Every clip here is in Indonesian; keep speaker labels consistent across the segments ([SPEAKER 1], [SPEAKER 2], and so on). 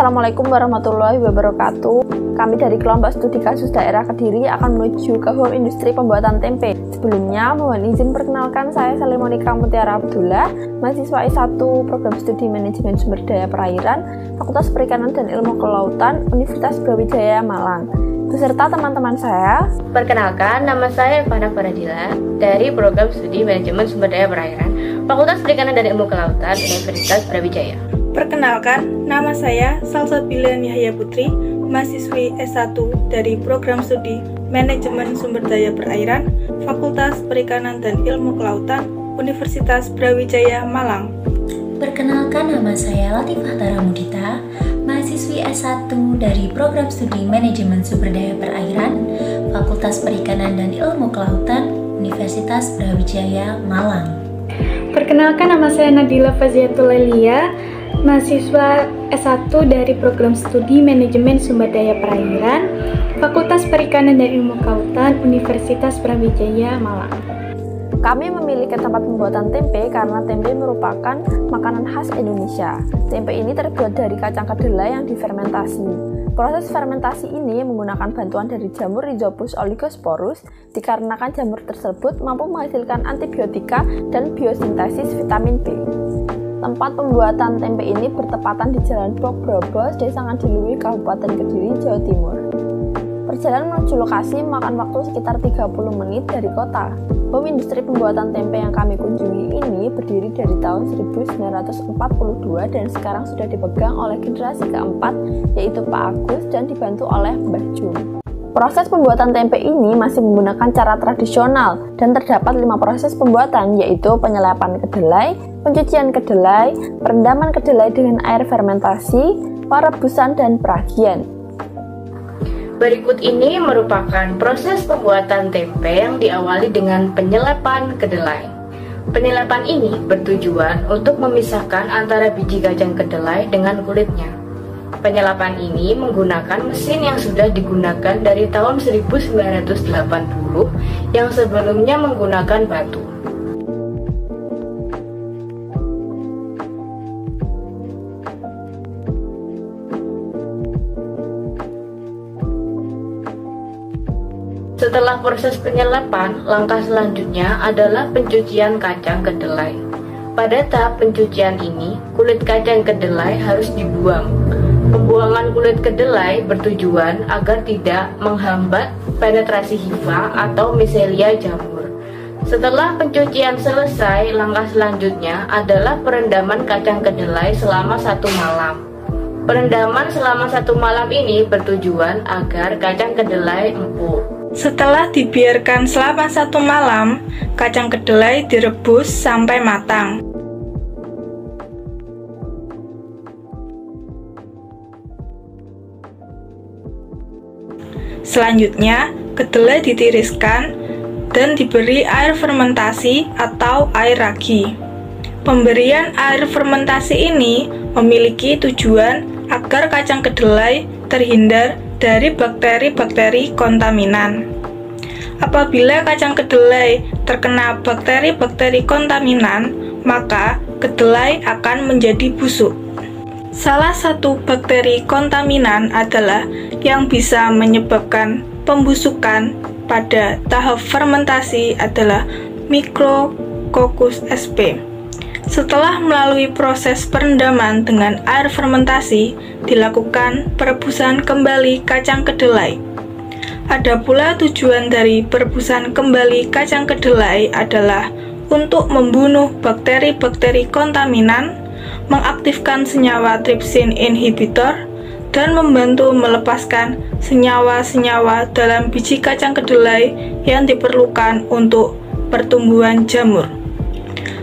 [SPEAKER 1] Assalamualaikum warahmatullahi wabarakatuh. Kami dari kelompok studi kasus daerah Kediri akan menuju ke home industri pembuatan tempe. Sebelumnya, mohon izin perkenalkan saya Salimonika Mutiara Abdullah, mahasiswa S1 Program Studi Manajemen Sumber Daya Perairan, Fakultas Perikanan dan Ilmu Kelautan, Universitas Brawijaya Malang. Beserta teman-teman saya,
[SPEAKER 2] Perkenalkan, nama saya Fana Faradila dari Program Studi Manajemen Sumber Daya Perairan, Fakultas Perikanan dan Ilmu Kelautan, Universitas Brawijaya.
[SPEAKER 3] Perkenalkan, nama saya Salsa Bilian Yahya Putri, mahasiswi S1 dari Program Studi Manajemen Sumber Daya Perairan, Fakultas Perikanan dan Ilmu Kelautan, Universitas Brawijaya Malang.
[SPEAKER 4] Perkenalkan nama saya Latifah Tara Mudita, mahasiswi S1 dari Program Studi Manajemen Sumber Daya Perairan, Fakultas Perikanan dan Ilmu Kelautan, Universitas Brawijaya Malang.
[SPEAKER 5] Perkenalkan nama saya Nadila Faziatul Lelia, mahasiswa S1 dari Program Studi Manajemen Sumber Daya Perairan, Fakultas Perikanan dan Ilmu Kelautan, Universitas Brawijaya Malang.
[SPEAKER 1] Kami memilih ke tempat pembuatan tempe karena tempe merupakan makanan khas Indonesia. Tempe ini terbuat dari kacang kedelai yang difermentasi. Proses fermentasi ini menggunakan bantuan dari jamur Rhizopus oligosporus dikarenakan jamur tersebut mampu menghasilkan antibiotika dan biosintesis vitamin B. Tempat pembuatan tempe ini bertepatan di Jalan Blok Brobos, Desa Ngadiluwi, Kabupaten Kediri, Jawa Timur. Perjalanan menuju lokasi memakan waktu sekitar 30 menit dari kota. Bom industri pembuatan tempe yang kami kunjungi ini berdiri dari tahun 1942 dan sekarang sudah dipegang oleh generasi keempat yaitu Pak Agus dan dibantu oleh Mbah Jum. Proses pembuatan tempe ini masih menggunakan cara tradisional dan terdapat lima proses pembuatan yaitu penyelapan kedelai, pencucian kedelai, perendaman kedelai dengan air fermentasi, perebusan dan peragian.
[SPEAKER 2] Berikut ini merupakan proses pembuatan tempe yang diawali dengan penyelapan kedelai. Penyelapan ini bertujuan untuk memisahkan antara biji kacang kedelai dengan kulitnya. Penyelapan ini menggunakan mesin yang sudah digunakan dari tahun 1980 yang sebelumnya menggunakan batu. Setelah proses penyelapan, langkah selanjutnya adalah pencucian kacang kedelai. Pada tahap pencucian ini, kulit kacang kedelai harus dibuang. Pembuangan kulit kedelai bertujuan agar tidak menghambat penetrasi hifa atau miselia jamur. Setelah pencucian selesai, langkah selanjutnya adalah perendaman kacang kedelai selama satu malam. Perendaman selama satu malam ini bertujuan agar kacang kedelai empuk.
[SPEAKER 3] Setelah dibiarkan selama satu malam, kacang kedelai direbus sampai matang. Selanjutnya, kedelai ditiriskan dan diberi air fermentasi atau air ragi. Pemberian air fermentasi ini memiliki tujuan agar kacang kedelai terhindar dari bakteri-bakteri kontaminan. Apabila kacang kedelai terkena bakteri-bakteri kontaminan, maka kedelai akan menjadi busuk. Salah satu bakteri kontaminan adalah yang bisa menyebabkan pembusukan pada tahap fermentasi adalah Micrococcus sp. Setelah melalui proses perendaman dengan air fermentasi, dilakukan perebusan kembali kacang kedelai. Ada pula tujuan dari perebusan kembali kacang kedelai adalah untuk membunuh bakteri-bakteri kontaminan, mengaktifkan senyawa tripsin inhibitor, dan membantu melepaskan senyawa-senyawa dalam biji kacang kedelai yang diperlukan untuk pertumbuhan jamur.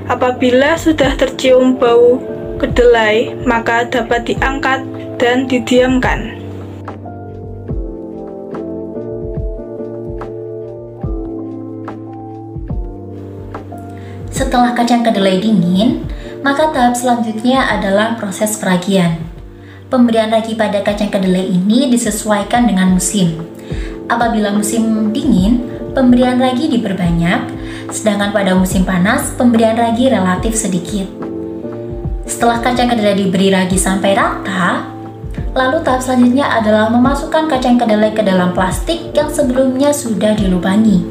[SPEAKER 3] Apabila sudah tercium bau kedelai, maka dapat diangkat dan didiamkan.
[SPEAKER 4] Setelah kacang kedelai dingin, maka tahap selanjutnya adalah proses peragian. Pemberian ragi pada kacang kedelai ini disesuaikan dengan musim. Apabila musim dingin, pemberian ragi diperbanyak, sedangkan pada musim panas, pemberian ragi relatif sedikit. Setelah kacang kedelai diberi ragi sampai rata, Lalu tahap selanjutnya adalah memasukkan kacang kedelai ke dalam plastik yang sebelumnya sudah dilubangi.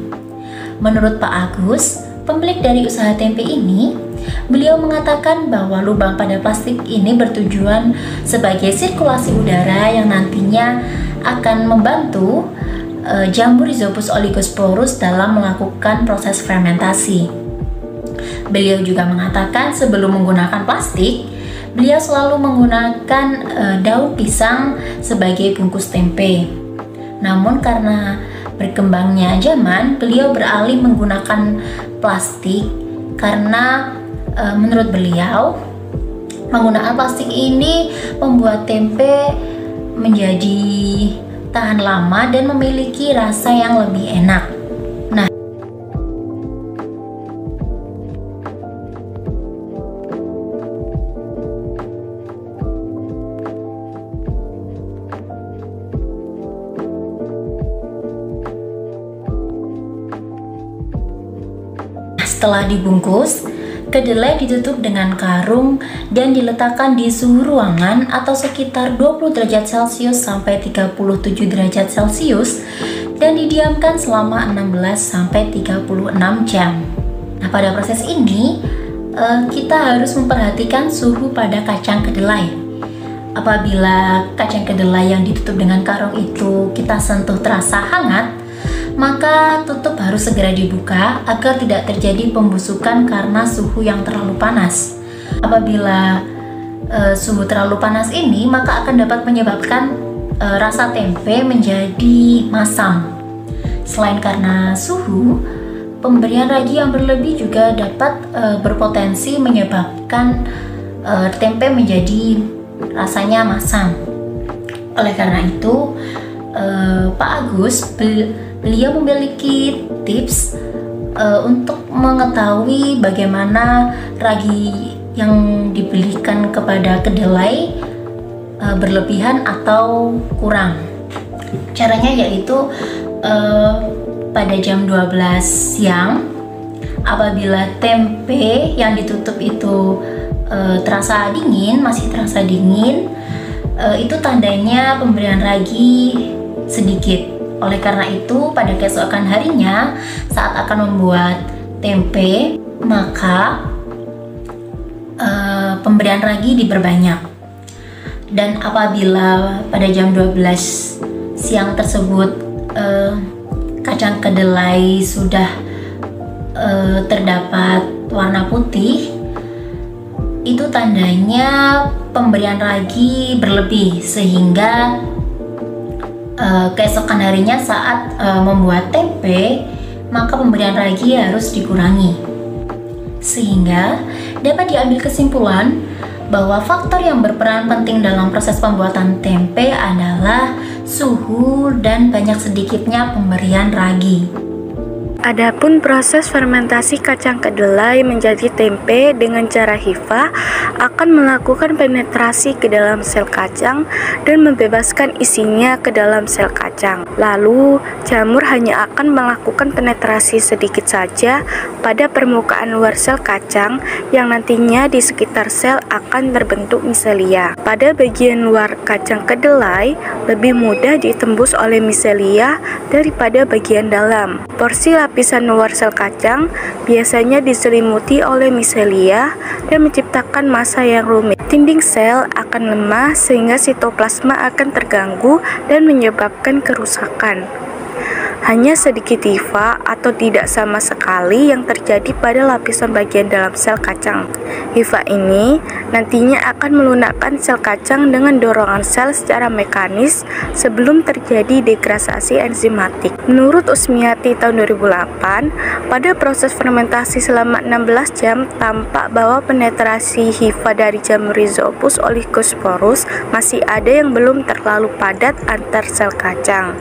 [SPEAKER 4] Menurut Pak Agus, pemilik dari usaha tempe ini, beliau mengatakan bahwa lubang pada plastik ini bertujuan sebagai sirkulasi udara yang nantinya akan membantu uh, jamur Rhizopus oligosporus dalam melakukan proses fermentasi. Beliau juga mengatakan sebelum menggunakan plastik, Beliau selalu menggunakan uh, daun pisang sebagai bungkus tempe. Namun karena berkembangnya zaman, beliau beralih menggunakan plastik karena uh, menurut beliau penggunaan plastik ini membuat tempe menjadi tahan lama dan memiliki rasa yang lebih enak. Setelah dibungkus, kedelai ditutup dengan karung dan diletakkan di suhu ruangan atau sekitar 20 derajat Celcius sampai 37 derajat Celcius dan didiamkan selama 16 sampai 36 jam. Nah, pada proses ini eh, kita harus memperhatikan suhu pada kacang kedelai. Apabila kacang kedelai yang ditutup dengan karung itu kita sentuh terasa hangat, maka tutup harus segera dibuka agar tidak terjadi pembusukan karena suhu yang terlalu panas. Apabila e, suhu terlalu panas ini, maka akan dapat menyebabkan e, rasa tempe menjadi masam. Selain karena suhu, pemberian ragi yang berlebih juga dapat e, berpotensi menyebabkan e, tempe menjadi rasanya masam. Oleh karena itu, e, Pak Agus beliau memiliki tips uh, untuk mengetahui bagaimana ragi yang dibelikan kepada kedelai uh, berlebihan atau kurang. Caranya yaitu uh, pada jam 12 siang apabila tempe yang ditutup itu uh, terasa dingin, masih terasa dingin, uh, itu tandanya pemberian ragi sedikit oleh karena itu, pada keesokan harinya saat akan membuat tempe, maka uh, pemberian ragi diperbanyak. Dan apabila pada jam 12 siang tersebut uh, kacang kedelai sudah uh, terdapat warna putih, itu tandanya pemberian ragi berlebih sehingga uh, keesokan harinya saat uh, membuat tempe, maka pemberian ragi harus dikurangi. Sehingga dapat diambil kesimpulan bahwa faktor yang berperan penting dalam proses pembuatan tempe adalah suhu dan banyak sedikitnya pemberian ragi.
[SPEAKER 6] Adapun proses fermentasi kacang kedelai menjadi tempe dengan cara HIFA akan melakukan penetrasi ke dalam sel kacang dan membebaskan isinya ke dalam sel kacang. Lalu, jamur hanya akan melakukan penetrasi sedikit saja pada permukaan luar sel kacang yang nantinya di sekitar sel akan terbentuk miselia. Pada bagian luar kacang kedelai lebih mudah ditembus oleh miselia daripada bagian dalam. Porsi lapisan luar sel kacang biasanya diselimuti oleh miselia dan menciptakan massa yang rumit. Dinding sel akan lemah sehingga sitoplasma akan terganggu dan menyebabkan kerusakan hanya sedikit hifa atau tidak sama sekali yang terjadi pada lapisan bagian dalam sel kacang. Hifa ini nantinya akan melunakkan sel kacang dengan dorongan sel secara mekanis sebelum terjadi degradasi enzimatik. Menurut Usmiati tahun 2008, pada proses fermentasi selama 16 jam tampak bahwa penetrasi hifa dari jamur Rhizopus oligosporus masih ada yang belum terlalu padat antar sel kacang.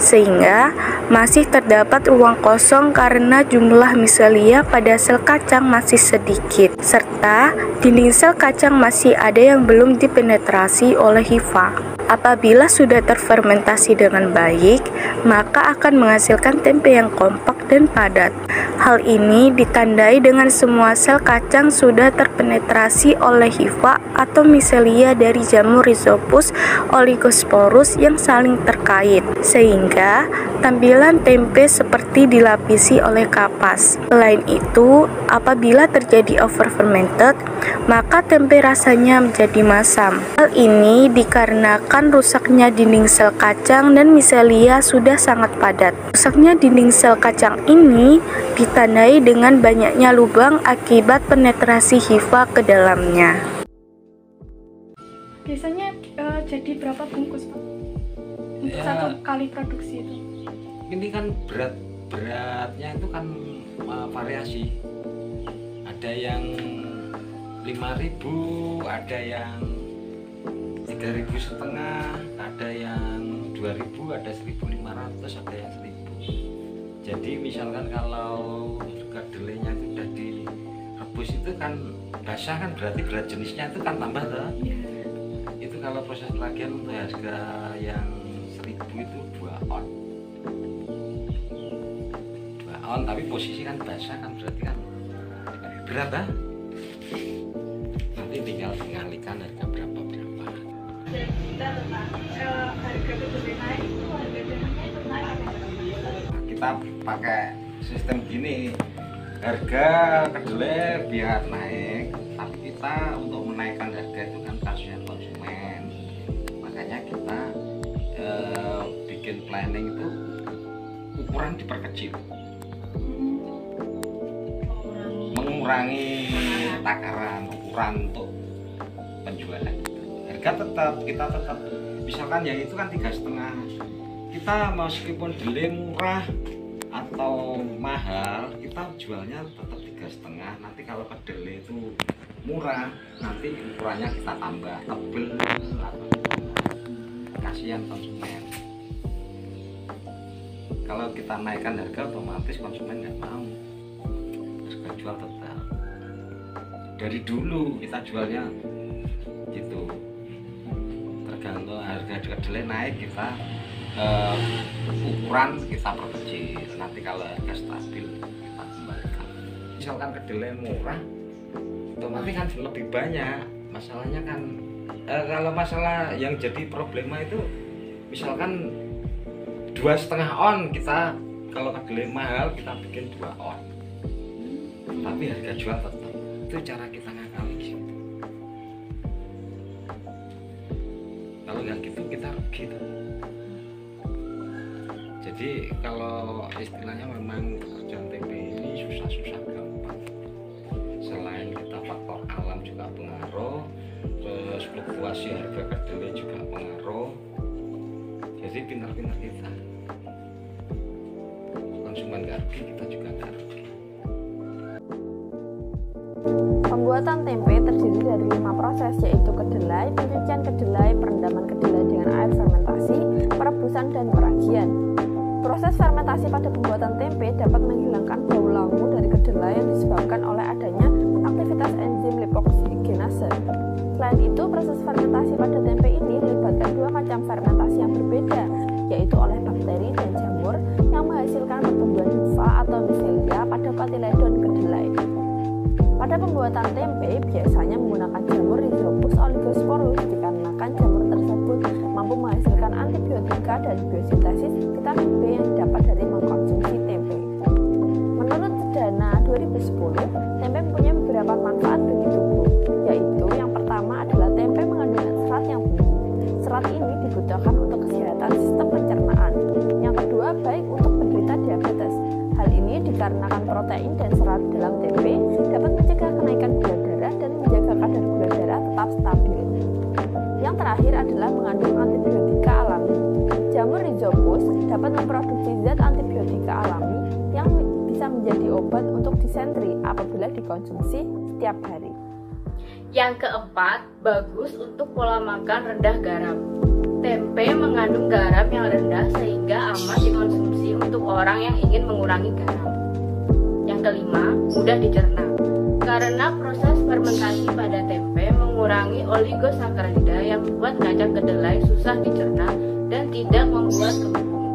[SPEAKER 6] Sehingga masih terdapat ruang kosong karena jumlah miselia pada sel kacang masih sedikit, serta dinding sel kacang masih ada yang belum dipenetrasi oleh hifa. Apabila sudah terfermentasi dengan baik, maka akan menghasilkan tempe yang kompak
[SPEAKER 3] dan padat. Hal ini ditandai dengan semua sel kacang sudah terpenetrasi oleh hifa atau miselia dari jamur Rhizopus oligosporus yang saling terkait, sehingga tampilan tempe seperti dilapisi oleh kapas. Selain itu, apabila terjadi over fermented, maka tempe rasanya menjadi masam. Hal ini dikarenakan rusaknya dinding sel kacang dan miselia sudah sangat padat. Rusaknya dinding sel kacang ini ditandai dengan banyaknya lubang akibat penetrasi hifa ke dalamnya.
[SPEAKER 5] Biasanya uh, jadi berapa bungkus Pak? Untuk ya, satu kali produksi itu?
[SPEAKER 7] Ini kan berat beratnya itu kan uh, variasi. Ada yang 5000, ada yang 3000 setengah, ada yang 2000, ada 1500, ada yang 1000 jadi misalkan kalau kedelainya sudah direbus itu kan basah kan berarti berat jenisnya itu kan tambah tuh ya. itu kalau proses pelagian untuk harga yang seribu itu dua on. Dua on tapi posisi kan basah kan berarti kan berat dah nanti tinggal mengalihkan harga berapa berapa. Kita eh, harga kedelai naik. Kita pakai sistem gini. Harga kedelai biar naik tapi kita untuk menaikkan harga itu kan kasihan konsumen. Makanya kita eh, bikin planning itu ukuran diperkecil. Mengurangi takaran ukuran untuk penjualan. Harga tetap kita tetap. Misalkan yang itu kan tiga setengah. Kita meskipun beli murah atau mahal kita jualnya tetap tiga setengah. Nanti kalau kedelai itu murah nanti ukurannya kita tambah. Tebel. Kasihan konsumen. Kalau kita naikkan harga otomatis konsumen nggak mau. Harga jual tetap. Dari dulu kita jualnya gitu. Tergantung harga kedelai naik kita uh, ukuran kita perkecil nanti kalau harga stabil kita kembalikan. Misalkan kedelai murah otomatis kan lebih banyak. Masalahnya kan uh, kalau masalah yang jadi problema itu misalkan dua setengah on kita kalau kedelai mahal kita bikin dua on. Tapi harga jual tetap. Itu cara kita ngakali kalau nggak gitu kita rugi tuh jadi kalau istilahnya memang pekerjaan tempe ini susah-susah gampang. Selain kita faktor alam juga pengaruh terus fluktuasi harga kedelai juga pengaruh. Jadi pintar-pintar kita. Konsumen gak kita juga gak
[SPEAKER 1] Pembuatan tempe terdiri dari lima proses yaitu kedelai, pencucian kedelai, perendaman kedelai dengan air fermentasi, perebusan, dan peragian. Proses fermentasi pada pembuatan tempe dapat menghilangkan bau langu dari kedelai yang disebabkan oleh adanya aktivitas enzim lipoksigenase. Selain itu, proses fermentasi pada tempe ini melibatkan dua macam fermentasi yang berbeda, yaitu oleh bakteri dan jamur yang menghasilkan pertumbuhan hifa atau micelia pada kotiledon kedelai. Pada pembuatan tempe, biasanya menggunakan jamur Rhizopus oligosporus dikarenakan jamur tersebut mampu menghasilkan antibiotika dan biosintesis vitamin B yang didapat dari mengkonsumsi adalah mengandung antibiotika alami. Jamur rhizopus dapat memproduksi zat antibiotika alami yang bisa menjadi obat untuk disentri apabila dikonsumsi setiap hari.
[SPEAKER 2] Yang keempat, bagus untuk pola makan rendah garam. Tempe mengandung garam yang rendah sehingga aman dikonsumsi untuk orang yang ingin mengurangi garam. Yang kelima, mudah dicerna. Karena proses fermentasi pada tempe mengurangi oligosakarida yang membuat kacang kedelai susah dicerna dan tidak membuat kembung.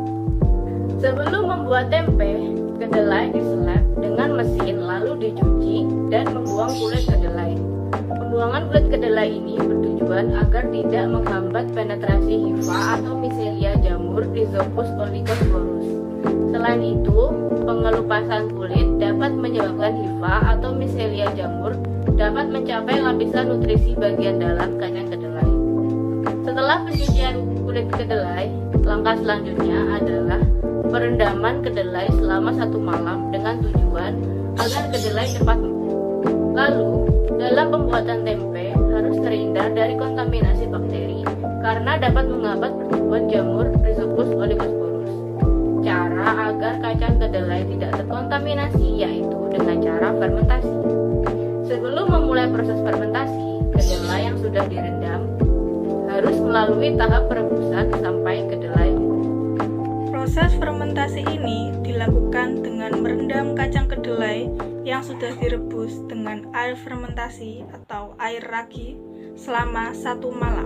[SPEAKER 2] Sebelum membuat tempe, Kedelai diselap dengan mesin lalu dicuci dan membuang kulit kedelai. Pembuangan kulit kedelai ini bertujuan agar tidak menghambat penetrasi hifa atau miselia jamur Rhizopus oligosporus. Selain itu, pengelupasan kulit dapat menyebabkan hifa atau miselia jamur dapat mencapai lapisan nutrisi bagian dalam kacang kedelai. Setelah pencucian kulit kedelai, langkah selanjutnya adalah perendaman kedelai selama satu malam dengan tujuan agar kedelai cepat Lalu, dalam pembuatan tempe harus terhindar dari kontaminasi bakteri karena dapat menghambat pertumbuhan jamur Rhizopus oligosporus. Cara agar kacang kedelai tidak terkontaminasi yaitu yang direndam harus melalui tahap perebusan sampai kedelai
[SPEAKER 3] Proses fermentasi ini dilakukan dengan merendam kacang kedelai yang sudah direbus dengan air fermentasi atau air ragi selama satu malam.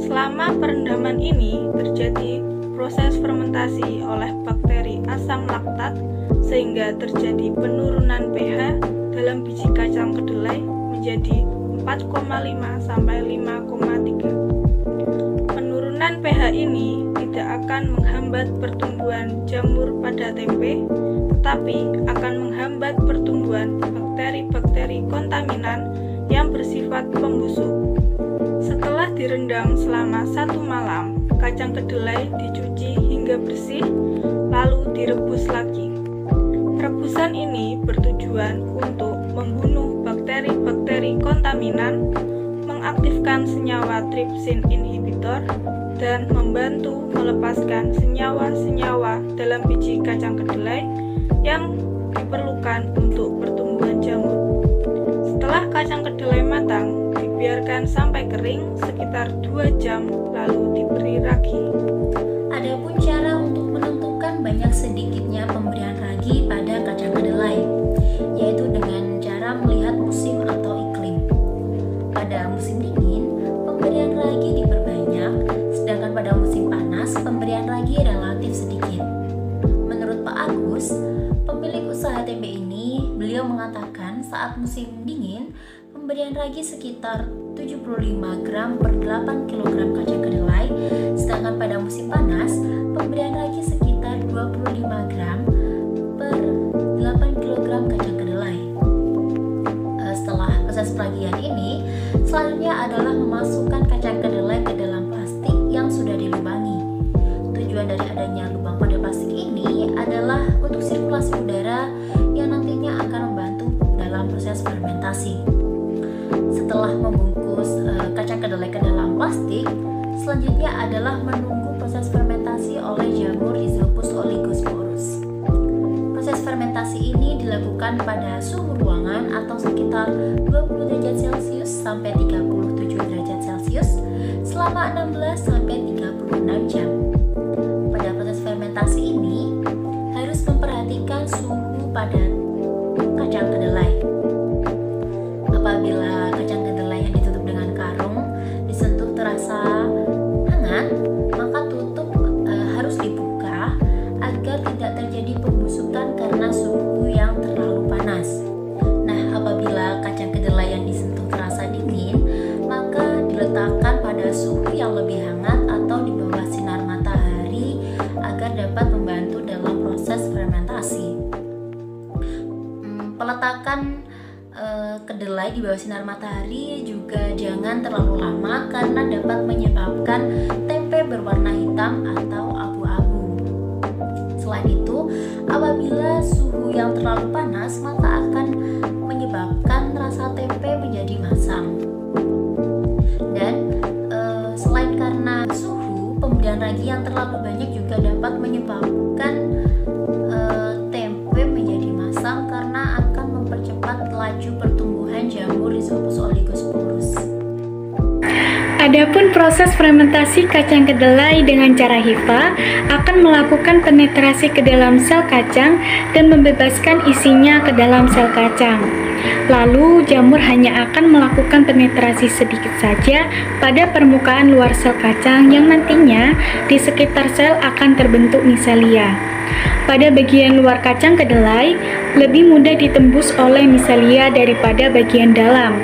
[SPEAKER 3] Selama perendaman ini terjadi proses fermentasi oleh bakteri asam laktat sehingga terjadi penurunan pH dalam biji kacang kedelai menjadi 4,5 sampai 5,3. Penurunan pH ini tidak akan menghambat pertumbuhan jamur pada tempe, tetapi akan menghambat pertumbuhan bakteri-bakteri kontaminan yang bersifat pembusuk. Setelah direndam selama satu malam, kacang kedelai dicuci hingga bersih, lalu direbus lagi. Rebusan ini bertujuan untuk membunuh bakteri-bakteri kontaminan, mengaktifkan senyawa tripsin inhibitor, dan membantu melepaskan senyawa-senyawa dalam biji kacang kedelai yang diperlukan untuk pertumbuhan jamur. Setelah kacang kedelai matang, dibiarkan sampai kering sekitar 2 jam lalu
[SPEAKER 4] musim dingin pemberian ragi sekitar 75 gram per 8 kg kacang kedelai, sedangkan pada musim panas pemberian ragi sekitar 25 gram per 8 kg kacang kedelai. Eh, setelah proses peragian ini, selanjutnya adalah memasukkan kacang kedelai ke dalam yang sudah dilubangi. Tujuan dari adanya lubang pada plastik ini adalah untuk sirkulasi udara yang nantinya akan proses fermentasi. Setelah membungkus e, kacang kedelai ke dalam plastik, selanjutnya adalah menunggu proses fermentasi oleh jamur Rhizopus oligosporus. Proses fermentasi ini dilakukan pada suhu ruangan atau sekitar 20 derajat Celcius sampai 37 derajat Celcius selama 16 sampai 36 jam. Pada proses fermentasi ini harus memperhatikan suhu pada sinar matahari juga jangan terlalu lama karena dapat menyebabkan tempe berwarna hitam atau abu-abu. Selain itu, apabila suhu yang terlalu panas maka akan menyebabkan rasa tempe menjadi masam. Dan Selain karena suhu, pemberian ragi yang terlalu banyak juga dapat menyebabkan
[SPEAKER 5] Adapun proses fermentasi kacang kedelai dengan cara HIFA akan melakukan penetrasi ke dalam sel kacang dan membebaskan isinya ke dalam sel kacang. Lalu, jamur hanya akan melakukan penetrasi sedikit saja pada permukaan luar sel kacang yang nantinya di sekitar sel akan terbentuk miselia. Pada bagian luar kacang kedelai, lebih mudah ditembus oleh miselia daripada bagian dalam.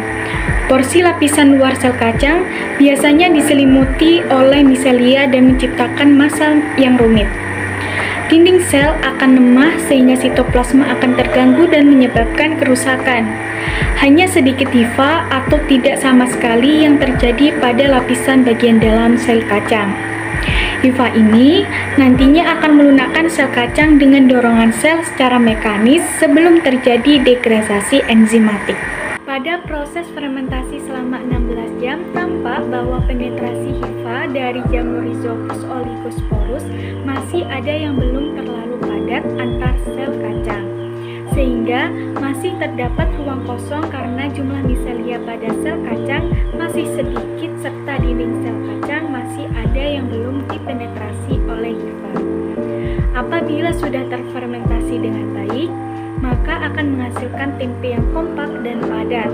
[SPEAKER 5] Porsi lapisan luar sel kacang biasanya diselimuti oleh miselia dan menciptakan massa yang rumit. Dinding sel akan lemah sehingga sitoplasma akan terganggu dan menyebabkan kerusakan. Hanya sedikit hifa atau tidak sama sekali yang terjadi pada lapisan bagian dalam sel kacang. Hifa ini nantinya akan melunakkan sel kacang dengan dorongan sel secara mekanis sebelum terjadi degradasi enzimatik. Pada proses fermentasi selama 16 jam, tampak bahwa penetrasi hifa dari jamur Rhizopus oligosporus masih ada yang belum terlalu padat antar sel kacang. Sehingga masih terdapat ruang kosong karena jumlah miselia pada sel kacang masih sedikit serta dinding sel kacang masih ada yang belum dipenetrasi oleh hifa. Apabila sudah terfermentasi dengan baik, maka akan menghasilkan tempe yang kompak dan padat.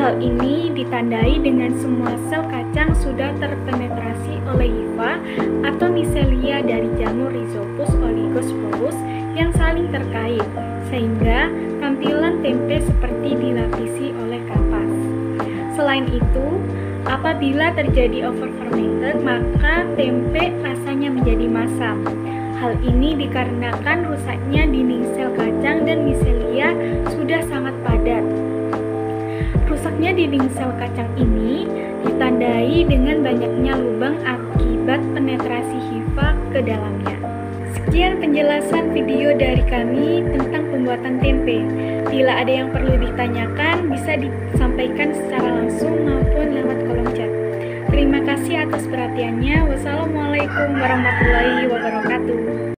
[SPEAKER 5] Hal ini ditandai dengan semua sel kacang sudah terpenetrasi oleh hifa atau miselia dari jamur Rhizopus oligosporus yang saling terkait, sehingga tampilan tempe seperti dilapisi oleh kapas. Selain itu, apabila terjadi overfermented, maka tempe rasanya menjadi masam. Hal ini dikarenakan rusaknya dinding sel kacang dan miselia sudah sangat padat. Rusaknya dinding sel kacang ini ditandai dengan banyaknya lubang akibat penetrasi hifa ke dalamnya. Sekian penjelasan video dari kami tentang pembuatan tempe. Bila ada yang perlu ditanyakan, bisa disampaikan secara langsung maupun lewat kolom chat. Terima kasih atas perhatiannya. Wassalamualaikum warahmatullahi wabarakatuh. happiness.